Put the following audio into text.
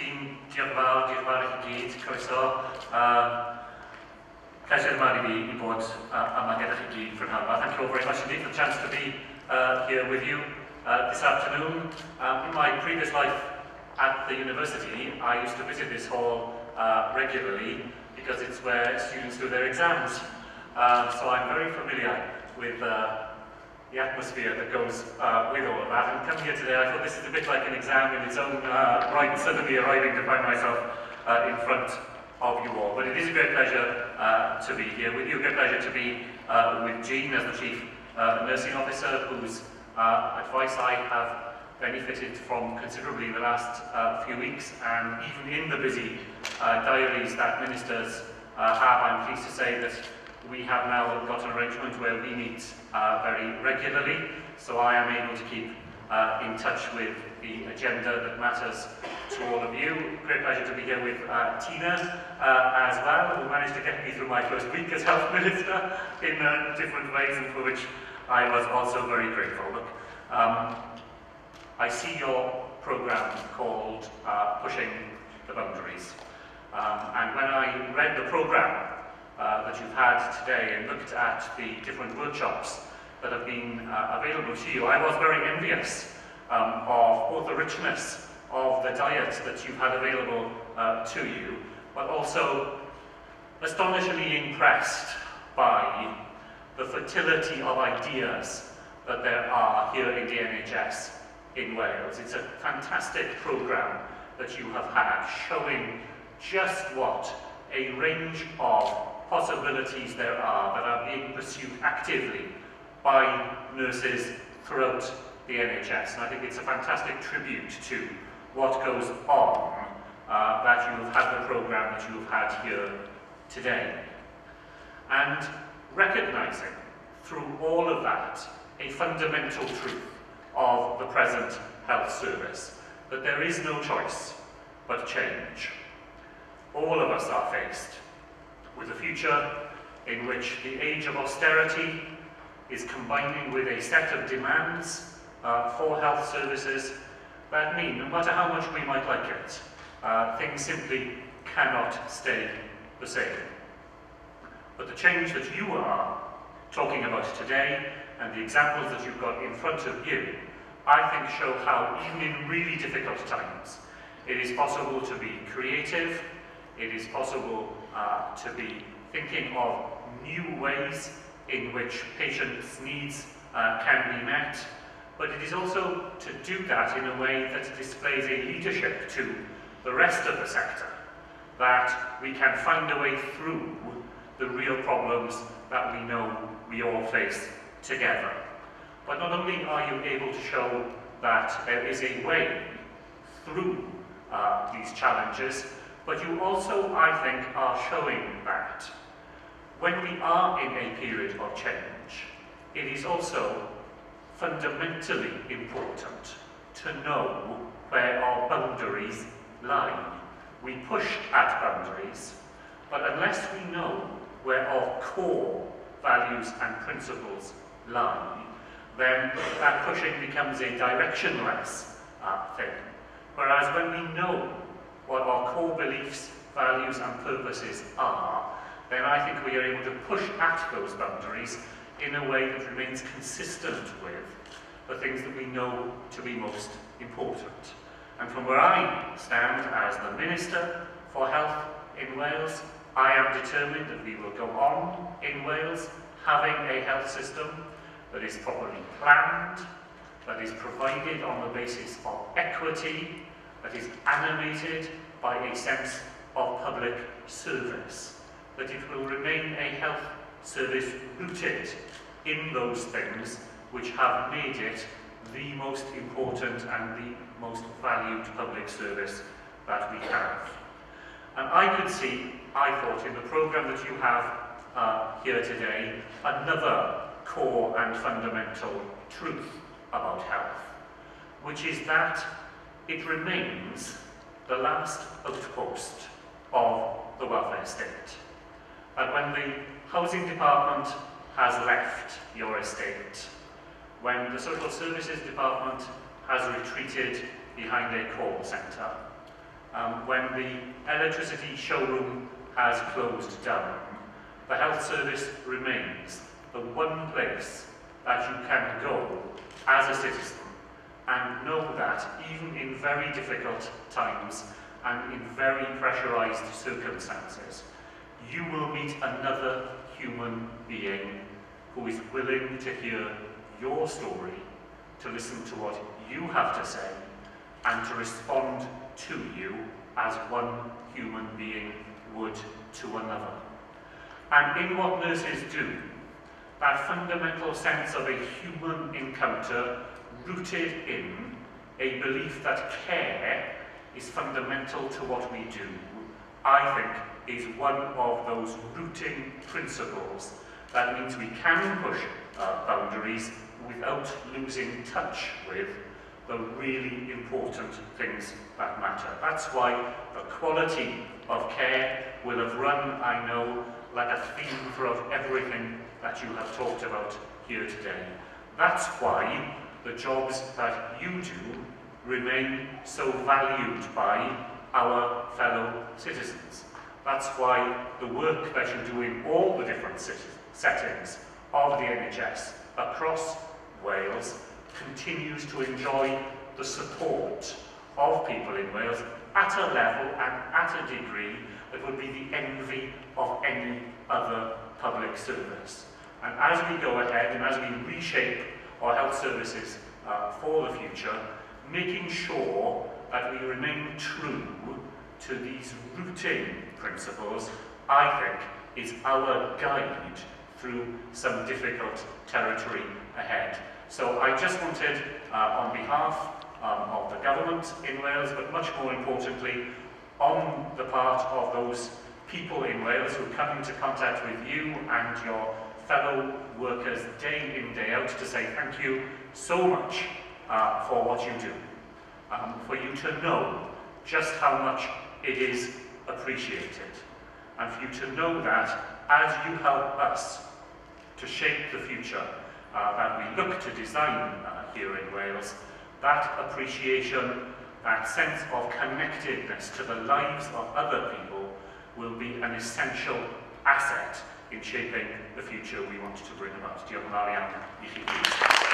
tîm, diolch fawr, diolch fawr i chi gyd, croeso. Um, pleasure mawr i fi i bod uh, yma gyda chi gyd for Hanwa. Thank you all very much indeed for the chance to be uh, here with you uh, this afternoon. Um, in my previous life at the university, I used to visit this hall uh, regularly because it's where students do their exams. Uh, so I'm very familiar with uh, the atmosphere that goes uh, with all of that. And coming here today, I thought this is a bit like an exam in its own uh, right, suddenly arriving to find myself uh, in front of you all. But it is a great pleasure uh, to be here with you, a great pleasure to be uh, with Jean as the Chief uh, Nursing Officer, whose uh, advice I have benefited from considerably the last uh, few weeks and even in the busy uh, diaries that ministers uh, have, I'm pleased to say that we have now got an arrangement where we meet uh, very regularly, so I am able to keep uh, in touch with the agenda that matters to all of you. Great pleasure to be here with uh, Tina uh, as well, who managed to get me through my first week as Health Minister in uh, different ways and for which I was also very grateful. Look, um, I see your programme called uh, Pushing the Boundaries. Um, and when I read the programme, uh, that you've had today and looked at the different workshops that have been uh, available to you, I was very envious um, of both the richness of the diet that you've had available uh, to you, but also astonishingly impressed by the fertility of ideas that there are here in the NHS in Wales. It's a fantastic programme that you have had, showing just what a range of possibilities there are that are being pursued actively by nurses throughout the NHS. And I think it's a fantastic tribute to what goes on uh, that you have had the programme that you have had here today. And recognising through all of that a fundamental truth of the present health service, that there is no choice but change. All of us are faced with a future in which the age of austerity is combining with a set of demands uh, for health services that mean, no matter how much we might like it, uh, things simply cannot stay the same. But the change that you are talking about today and the examples that you've got in front of you, I think show how even in really difficult times, it is possible to be creative, it is possible uh, to be thinking of new ways in which patients' needs uh, can be met, but it is also to do that in a way that displays a leadership to the rest of the sector, that we can find a way through the real problems that we know we all face together. But not only are you able to show that there is a way through uh, these challenges, but you also, I think, are showing that when we are in a period of change, it is also fundamentally important to know where our boundaries lie. We push at boundaries, but unless we know where our core values and principles lie, then that pushing becomes a directionless uh, thing. Whereas when we know what our core beliefs, values and purposes are, then I think we are able to push at those boundaries in a way that remains consistent with the things that we know to be most important. And from where I stand as the Minister for Health in Wales, I am determined that we will go on in Wales having a health system that is properly planned, that is provided on the basis of equity that is animated by a sense of public service, that it will remain a health service rooted in those things which have made it the most important and the most valued public service that we have. And I could see, I thought, in the programme that you have uh, here today, another core and fundamental truth about health, which is that it remains the last outpost of the welfare state. And when the housing department has left your estate, when the social services department has retreated behind a call centre, um, when the electricity showroom has closed down, the health service remains the one place that you can go as a citizen and know that even in very difficult times and in very pressurized circumstances, you will meet another human being who is willing to hear your story, to listen to what you have to say, and to respond to you as one human being would to another. And in what nurses do, that fundamental sense of a human encounter rooted in a belief that care is fundamental to what we do, I think is one of those rooting principles that means we can push uh, boundaries without losing touch with the really important things that matter. That's why the quality of care will have run, I know, like a theme throughout everything that you have talked about here today. That's why the jobs that you do remain so valued by our fellow citizens. That's why the work that you do in all the different settings of the NHS across Wales continues to enjoy the support of people in Wales at a level and at a degree that would be the envy of any other public service. And as we go ahead and as we reshape our health services uh, for the future, making sure that we remain true to these routine principles, I think, is our guide through some difficult territory ahead. So I just wanted, uh, on behalf um, of the government in Wales, but much more importantly, on the part of those people in Wales who come into contact with you and your fellow workers day in, day out, to say thank you so much uh, for what you do, um, for you to know just how much it is appreciated, and for you to know that as you help us to shape the future uh, that we look to design uh, here in Wales, that appreciation, that sense of connectedness to the lives of other people will be an essential asset in shaping the future we want to bring about. Diolch yn fawr iawn i chi.